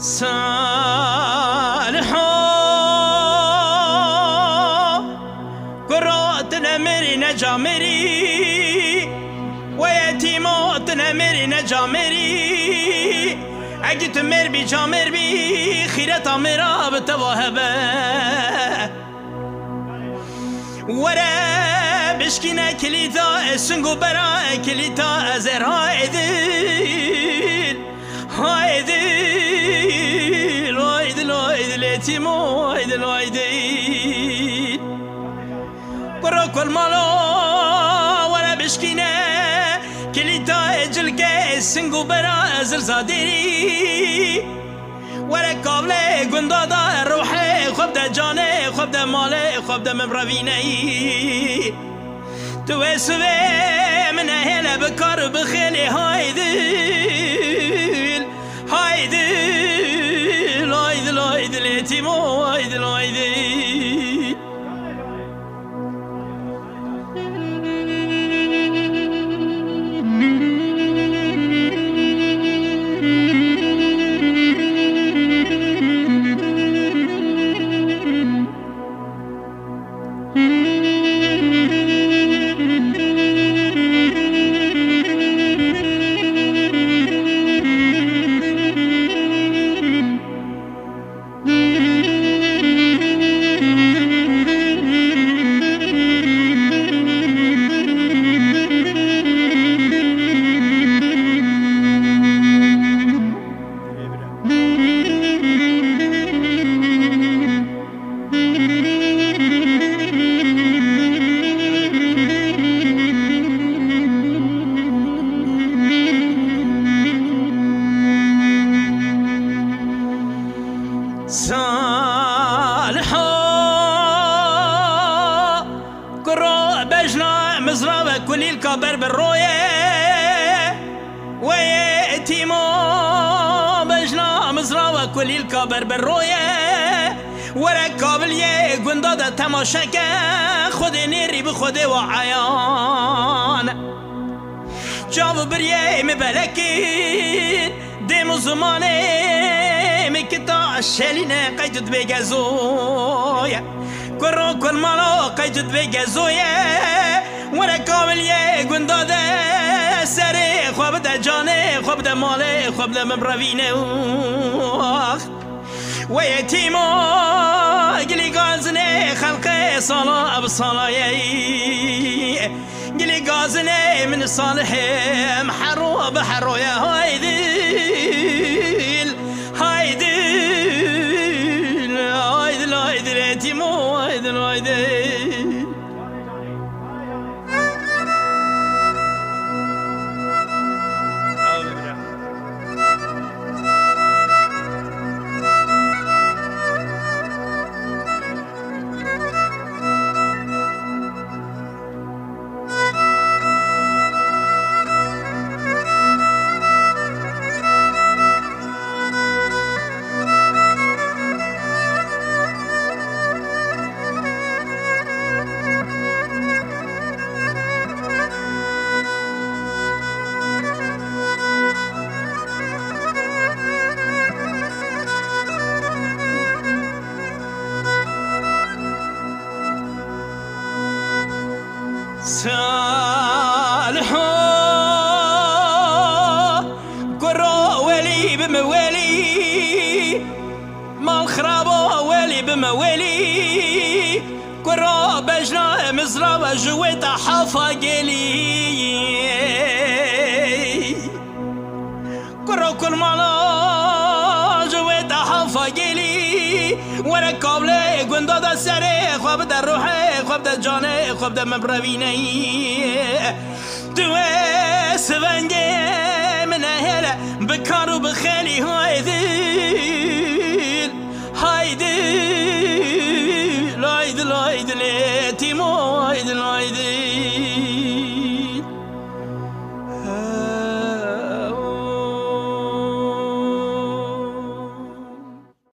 صالحا قراتنا مري نجا مري ويتيماتنا مري نجا مري اجت مر بي جامر بي خيرت امرا بتوهبه ورا بشكينه كليتا اسنگو برا كليتا ازرها ادي بشکینه کلیتا جلگه سنگو برا ازر زادری وره کابله گندادا روحه خوب ده جانه خوب ده ماله خوب ده مبروینه تو اسوه من هلا بکار بخیلی های اتیمو های صالحا كرو بجنا مزرعة كل الكبر بالروية ويتيمو بجنا مزرعة كل الكبر بالروية. ورا قابل يه قندادة تماشاكا خود نيري بخود وعيان. جاو برية مبلكين ديمو زمانه الشالينة قيدت بيجازويا كرو كل مالو قيدت بيجازويا ورا كامل يه قندادة سري. خواب ده جاني خواب ده مالي خواب ده مبروينه ويتيمو قلي قازني خلقي صلاة بصلاة قلي قازني من الصالحين محرو بحرو يا هايديل صالحا قرو ولي بموالي مال خرابو ولي بموالي قرو بجنا مزرعة جويتا حافا قلي. قرو كل جويتا گلی ور کابل گندا دا سر خواب در روح خواب در جان خواب در مبروینه تو سونگ من أهل بکارو بخلی های دل های دل های دل های دل تیمو های دل های دل